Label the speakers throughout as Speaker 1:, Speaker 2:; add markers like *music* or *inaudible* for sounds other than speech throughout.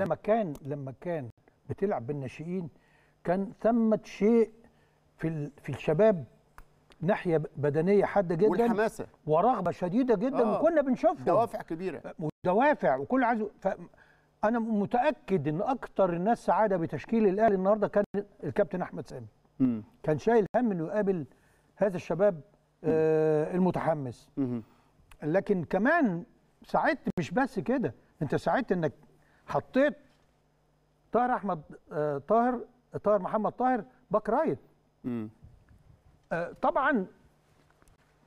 Speaker 1: لما كان لما كان بتلعب بالناشئين كان ثمة شيء في ال- في الشباب ناحية بدنية حادة جدا
Speaker 2: والحماسة
Speaker 1: ورغبة شديدة جدا
Speaker 2: آه.
Speaker 1: وكنا بنشوفهم
Speaker 2: دوافع كبيرة
Speaker 1: ودوافع وكل عايز ف... أنا متأكد إن أكتر الناس سعادة بتشكيل الأهلي النهارده كان الكابتن أحمد سامي. كان شايل هم إنه يقابل هذا الشباب آه المتحمس. لكن كمان ساعدت مش بس كده أنت ساعدت إنك حطيت طاهر أحمد آه طاهر طاهر محمد طاهر back
Speaker 2: right.
Speaker 1: آه طبعا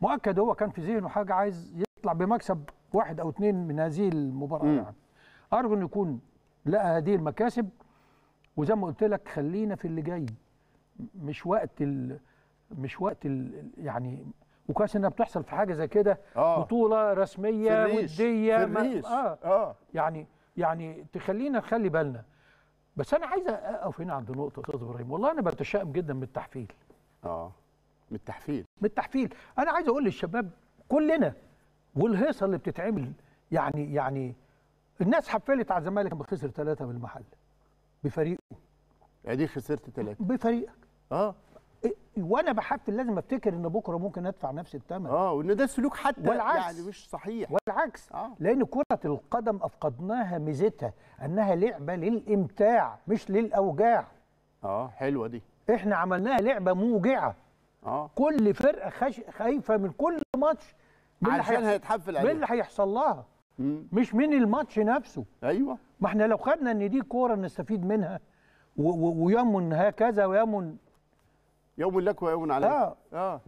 Speaker 1: مؤكد هو كان في ذهنه حاجة عايز يطلع بمكسب واحد أو اثنين من هذه
Speaker 2: المباراة.
Speaker 1: يعني. أرجو إنه يكون لقى هذه المكاسب وزي ما قلت لك خلينا في اللي جاي. مش وقت ال مش وقت ال يعني وكويس إنها بتحصل في حاجة زي كده.
Speaker 2: آه.
Speaker 1: بطولة
Speaker 2: رسمية
Speaker 1: ودية
Speaker 2: الريش.
Speaker 1: آه.
Speaker 2: آه.
Speaker 1: يعني يعني تخلينا نخلي بالنا. بس أنا عايز أقف هنا عند نقطة أستاذ إبراهيم. والله أنا بتشائم جدا من التحفيل.
Speaker 2: آه. من التحفيل.
Speaker 1: من التحفيل. أنا عايز أقول للشباب كلنا والهيصة اللي بتتعمل يعني يعني الناس حفلت على الزمالك لما خسر ثلاثة من المحل. بفريقه.
Speaker 2: أدي خسرت ثلاثة.
Speaker 1: بفريقك. آه. وأنا بحفل لازم افتكر ان بكره ممكن ادفع نفس الثمن.
Speaker 2: آه وإن ده سلوك حتى
Speaker 1: والعكس.
Speaker 2: يعني مش صحيح.
Speaker 1: والعكس.
Speaker 2: آه.
Speaker 1: لأن كرة القدم أفقدناها ميزتها أنها لعبة للإمتاع مش للأوجاع.
Speaker 2: آه حلوة دي.
Speaker 1: إحنا عملناها لعبة موجعة.
Speaker 2: آه.
Speaker 1: كل فرقة خش... خايفة من كل ماتش. من اللي
Speaker 2: عشان هيتحفل
Speaker 1: من
Speaker 2: عليه
Speaker 1: اللي هيحصل لها
Speaker 2: مم.
Speaker 1: مش من الماتش نفسه.
Speaker 2: أيوه.
Speaker 1: ما إحنا لو خدنا إن دي كورة نستفيد منها و- و- ويمن هكذا ويمن
Speaker 2: يوم لك ويوم عليك.
Speaker 1: آه. آه.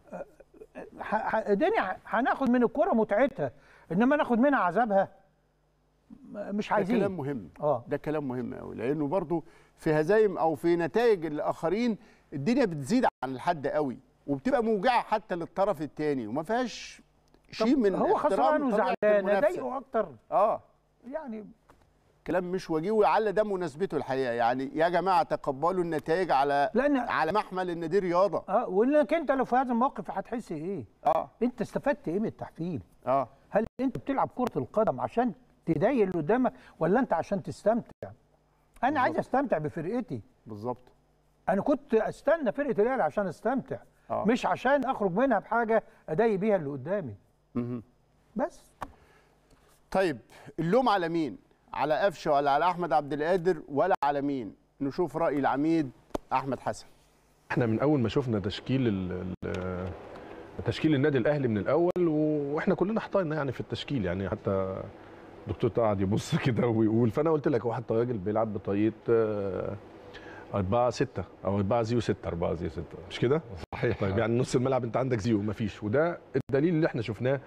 Speaker 1: الدنيا هناخد من الكوره متعتها إنما ناخد منها عذابها مش
Speaker 2: ده
Speaker 1: عايزين.
Speaker 2: كلام مهم.
Speaker 1: آه.
Speaker 2: ده كلام مهم قوي لأنه برضو في هزايم أو في نتائج الآخرين الدنيا بتزيد عن الحد قوي وبتبقى موجعة حتى للطرف الثاني وما فيهاش شيء من
Speaker 1: هو خسران وزعلان. اضايقه أكتر.
Speaker 2: آه.
Speaker 1: يعني
Speaker 2: كلام مش وجيه ولعل ده مناسبته الحقيقة يعني يا جماعة تقبلوا النتائج على
Speaker 1: لأن
Speaker 2: على محمل إن دي رياضة
Speaker 1: آه وإنك أنت لو في هذا الموقف هتحس إيه؟
Speaker 2: آه
Speaker 1: أنت استفدت إيه من التحفيل؟
Speaker 2: آه
Speaker 1: هل أنت بتلعب كرة القدم عشان تضايق اللي قدامك ولا أنت عشان تستمتع؟ أنا عايز أستمتع بفرقتي
Speaker 2: بالظبط
Speaker 1: أنا كنت أستنى فرقة الاهلي عشان أستمتع
Speaker 2: آه.
Speaker 1: مش عشان أخرج منها بحاجة أضايق بيها اللي قدامي
Speaker 2: مهم.
Speaker 1: بس
Speaker 2: طيب اللوم على مين؟ على قفشه ولا على أحمد عبد القادر ولا على مين؟ نشوف رأي العميد أحمد حسن.
Speaker 3: إحنا من أول ما شفنا تشكيل تشكيل النادي الأهلي من الأول وإحنا كلنا احترنا يعني في التشكيل. يعني حتى الدكتور قعد يبص *laughs* كده ويقول فأنا قلت لك هو حتى راجل بيلعب بطريقه آه، 4 6 أو 4 0 6 4 0 6 مش كده؟
Speaker 4: صحيح.
Speaker 3: طيب يعني نص الملعب أنت عندك زيرو مفيش. وده الدليل اللي إحنا شفناه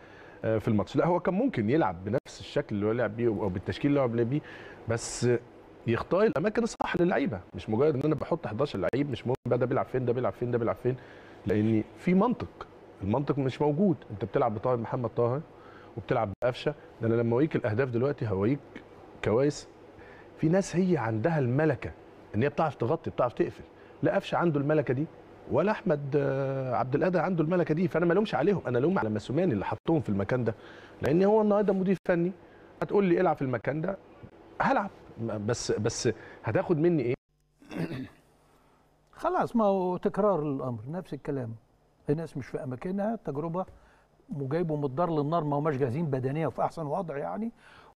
Speaker 3: في الماتش. لا هو كان ممكن يلعب بنفس الشكل اللي هو لعب بيه أو بالتشكيل اللي هو لعب بيه بس يختار الأماكن الصح للعيبة. مش مجرد إن أنا بحط 11 لعيب مش مهم بقى ده بيلعب فين ده بيلعب فين ده بيلعب فين لأن في منطق. المنطق مش موجود. أنت بتلعب بطاهر محمد طاهر وبتلعب بقفشة. ده أنا لما أوريك الأهداف دلوقتي هوريك كويس. في ناس هي عندها الملكة إن هي بتعرف تغطي بتعرف تقفل. لا قفشة عنده الملكة دي. ولا أحمد آه، عبد القادر عنده الملكة دي فأنا ما لومش عليهم. أنا لوم على مسوماني اللي حطهم في المكان ده. لأن هو النهارده مدير فني. هتقول لي العب في المكان ده هلعب. بس بس هتاخد مني إيه؟ *coughs*
Speaker 1: خلاص ما هو تكرار الأمر. نفس الكلام. الناس مش في أماكنها تجربة. وجايبه من الدار للنار ما هماش جاهزين بدنيا وفي أحسن وضع يعني.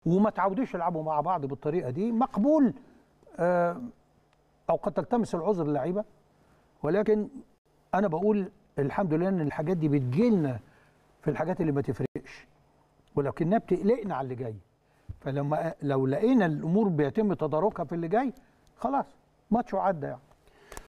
Speaker 1: وما تعودوش يلعبوا مع بعض بالطريقة دي. مقبول. آه أو قد تلتمس العذر اللعيبه ولكن أنا بقول الحمد لله إن الحاجات دي بتجيلنا في الحاجات اللي ما تفرقش. ولكنها بتقلقنا على اللي جاي. فلما لو لقينا الأمور بيتم تداركها في اللي جاي خلاص ماتش وعدى يعني.